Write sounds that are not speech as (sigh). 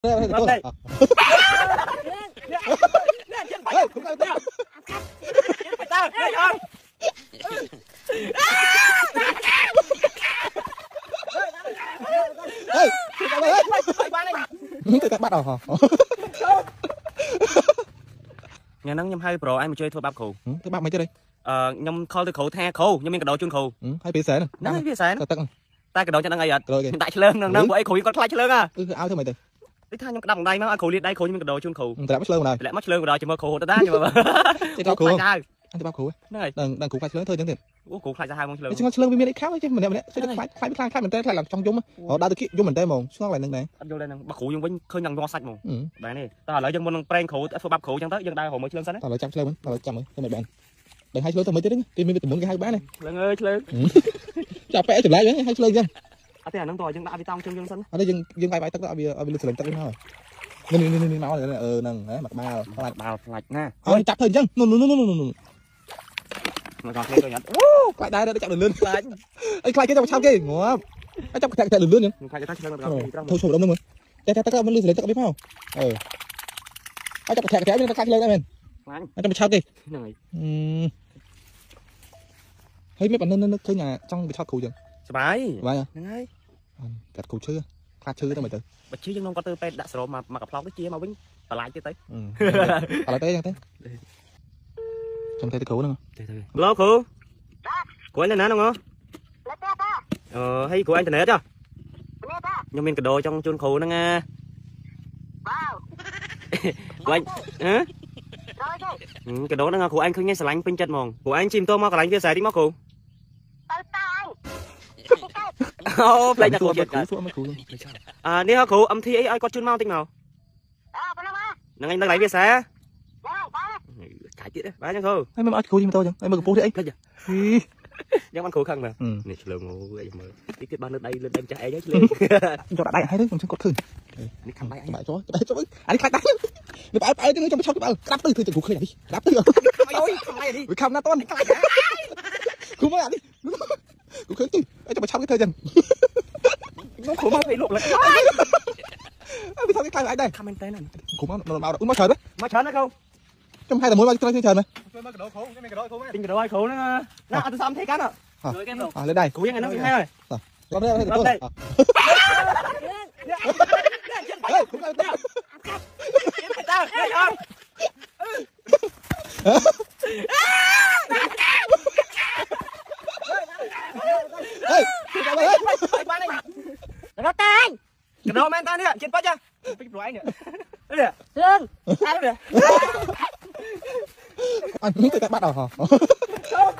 bắt đầu nhà nắng nhâm hai pro ai mà chơi thôi bắp khổ thế bắp mấy chơi đây ờ nhâm khâu tôi khổ the khổ nhâm mình cái đồ chuyên khổ hay bị sẻ nè nắng bị sẻ nè ta cái đồ cho nó ngay vậy tại chơi lơn nè nắng bữa ấy khổ con khai chơi lơn à ừ ao thôi mày từ ដូចថាខ្ញុំក្តាប់ដៃមកឲ្យគ្រូលាតដៃគ្រូខ្ញុំមានកដោជូនគ្រូតម្លាក់មកឆ្លើងបណ្ដោយតម្លាក់មកឆ្លើងបណ្ដោយជាមួយគ្រូដដាខ្ញុំចេះដល់គ្រូខ្លាចសាហាវទៅបោកគ្រូហ្នឹងហើយដឹងដឹងគ្រូខ្លាចឆ្លើងធ្វើអញ្ចឹងទៀតអូគ្រូខ្លាចសាហាវមកឆ្លើងខ្ញុំឆ្លើងវាមានអីខោអីចេះម្នាក់ម្នាក់ចេះតែខ្លាចខ្លាចខ្លាចខ្លាចមែនតើខ្លាចឡើងចង់យំហ៎ដើរទៅគិយំមែនតើហ្មងឆ្ងល់ឡើយហ្នឹងដែរអត់យល់ដែរហ្នឹងបើគ្រូយើងវិញឃើញយ៉ាងងေါ်សាច់ហ្មងបែរនេះតោះឥឡូវយើងមុននឹងប្រេងគ្រូធ្វើបាប់គ្រូអញ្ចឹងទៅយើងដើររមើលឆ្លើងសិនណាឥឡូវចាំឆ្លើងមិនឥឡូវចាំមើលទៅមិនបានដឹងហើយឆ្លើងទៅមើលទៀតគេមានវិតាមីនគេហៅបានហ្នឹងឆ្លើងអើយឆ្លើងចាប់ប៉ែចម្លែកហ្នឹងហើយឆ្លើងអញ្ចឹងអត់ទេអានឹងតើយើងដាក់វាតង់ជុំយើងសិនអត់ទេយើងយើងបាយបាយទឹកទៅឲ្យវាឲ្យវាលឺស្រេងទឹកហ្នឹងហើយនេះនេះនេះមកអឺហ្នឹងហ៎មកបាល់ផ្លាច់បាល់ផ្លាច់ណាអូចាប់ធ្វើអញ្ចឹងនោះនោះនោះនោះមកកោះគេទៅញ៉ាត់អូខ្លាចដែរទៅចាប់លឿនខ្លាចអីខ្លាចគេទៅឆាប់គេងាប់ឲ្យចាប់ខ្លាចតែលឿនហ្នឹងខ្លាចតែឆ្លងទៅត្រង់ទៅឈប់ដល់ហ្នឹងមើលតែតែទឹកមិនលឺស្រេងទឹកអីផងអឺឲ្យចាប់ខ្លាចខ្លាចវាខ្លាចលើដែរមែនខ្លាញ់ឲ្យទៅឆាប់គេហ្នឹងហើយហើយមិនបាននៅឃើញអាចង់ទៅឆាប់គ្រូចឹងសបាយសបាយហ្នឹងហើយកាត់គូឈឺខ្លាចឈឺទៅមិនទៅបើឈឺយើងនាំគាត់ទៅពេទ្យដាក់សរោមកមកកផ្លោកទៅជាមកវិញបន្លាយទៀតទៅឥឡូវទៅចឹងទៅចាំទៅទៅគ្រូហ្នឹងទៅទៅលោកគ្រូគ្រូឯងនៅណាហ្នឹងអូអឺហើយគ្រូអ៊ីនធឺណិតចុះខ្ញុំមានកដោចង់ជូនគ្រូហ្នឹងណាបាវវិញហ៎កដោហ្នឹងគ្រូអញឃើញឯងស្រឡាញ់ពេញចិត្តហ្មងគ្រូអញជិះម៉ូតូមកកន្លែងវាស្រ័យតិចមកគ្រូអូផ្លេចណាគ្រូទៀតគ្រូសួរមកគ្រូផ្លេចអានេះគ្រូ MTA ឲ្យគាត់ជូនមកបន្តិចមកអើប៉ុណ្ណាហ្នឹងហើយនៅកន្លែងវាសាចាយទៀតបាទចឹងគ្រូហើយមិនអត់គ្រូជិះម៉ូតូចឹងហើយមើលកំពស់ទៀតអីផ្លេចយ៉ាងបានគ្រូខឹងមើលនេះឆ្លងអីមើលនេះគេបានលើដៃលើដៃម្ចាស់អីហើយឆ្លងចុះដាក់ដៃឲ្យទៅខ្ញុំជិះគាត់ឃើញនេះខាំដៃអីដាក់ចុះដៃចុះអានេះខាច់ដៃវាផ្អើផ្អើចឹងខ្ញុំឆោតក្បាលក្រាប់ទៅធ្វើចឹងគ្រូឃើញអានេះក្រាប់ទៅអើយខាំអីអានេះវាខាំណាតន់ខ្លាចគ្រូមើលអានេះគ្រូឃើញទី cho mày cái thơ dần Khổ mau phải lộ lại Vì sao cái tay lại đây Comment tên này Khổ mau nó mau đó Úi chờ đấy mà chờ nó không Trong hai tầm mối bao nhiêu chờ này Chơi mấy cái đó khổ Cái mấy cái Tình cái đó khổ nó Nó à. À, tôi xong thế cắn rồi À lên à, đây Cố gắng nó cũng hay rồi Lên đây Lên đây Lên đây (laughs) ដកមែនតានេះចិត្តបាច់ហ៎ពេញប្រៃនេះនេះរឿងអើនេះអញទៅកាត់បាត់អស់ហ៎